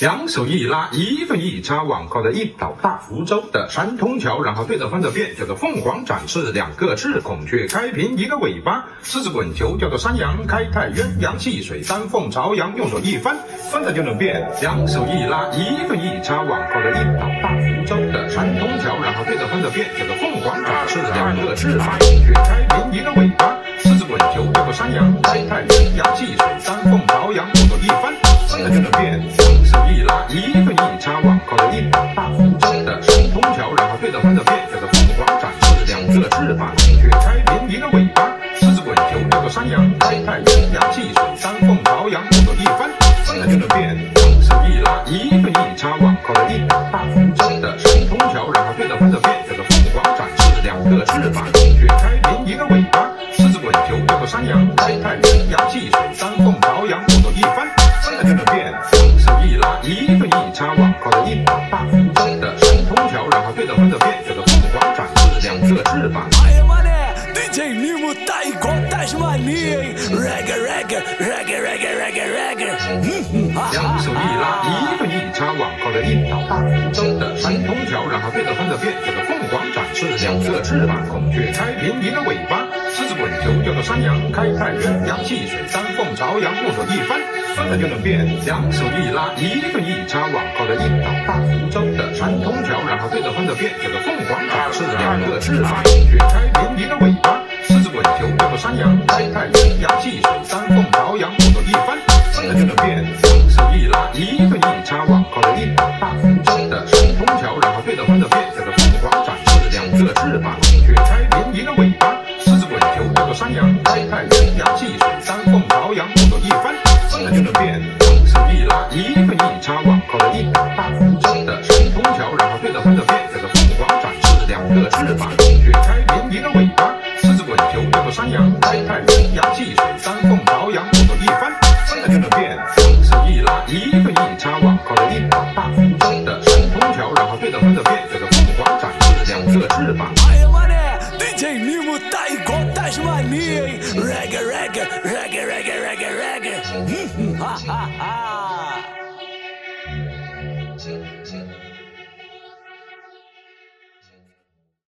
两手一拉，一顿一插，往后的一倒大福州的山通桥，然后对着翻着变，叫做凤凰展翅，两个翅，孔雀开屏，一个尾巴，狮子滚球，叫做山羊开泰，鸳鸯戏水，三凤朝阳，用手一翻，翻着就能变。两手一拉，一顿一插，往后的一倒大福州的山通桥，然后对着翻着变，叫做凤凰展翅，两个翅，孔雀开屏，一个尾巴，对着翻着变，叫做凤凰展翅，两个翅膀，孔雀开屏，一个尾巴，狮子滚球，叫做山羊开泰，鸳鸯戏水，三凤朝阳，用手一翻，翻着就能变。两手一拉，一个一叉，往靠的一大福州的山通桥，然后对着翻着变，叫做凤凰展翅，两个翅膀，孔雀开屏，一个尾巴，狮子滚球，叫做山羊开泰，鸳鸯戏水，三山通桥，然后对着翻着变，叫做凤凰展翅，两个翅膀。哎呀妈的，DJ Nimo 带光带什么你？Reggae reggae reggae reggae reggae reggae，嗯嗯哈两手一拉，一顿一插，往后的一条大福州的三通条，然后对着翻着变，叫做凤凰展翅，两侧翅膀，孔雀开屏，一个尾巴，狮子滚球，叫做山羊开泰，鸳鸯戏水，三凤朝阳，木手一翻，翻着就能变。两手一拉，一顿一插，往靠的一道大福州的山通条，然后对着翻着变，叫做凤凰展翅，两个翅膀，孔雀开屏，一个尾巴，四只滚球，叫做山羊开泰，鸳鸯戏水，三凤朝阳，用手一翻，翻着就能变。Tem Mimo tá igual Tasmania, hein? regga regga regga regga regga, reggae. Hum, hum, ha, ha, ha.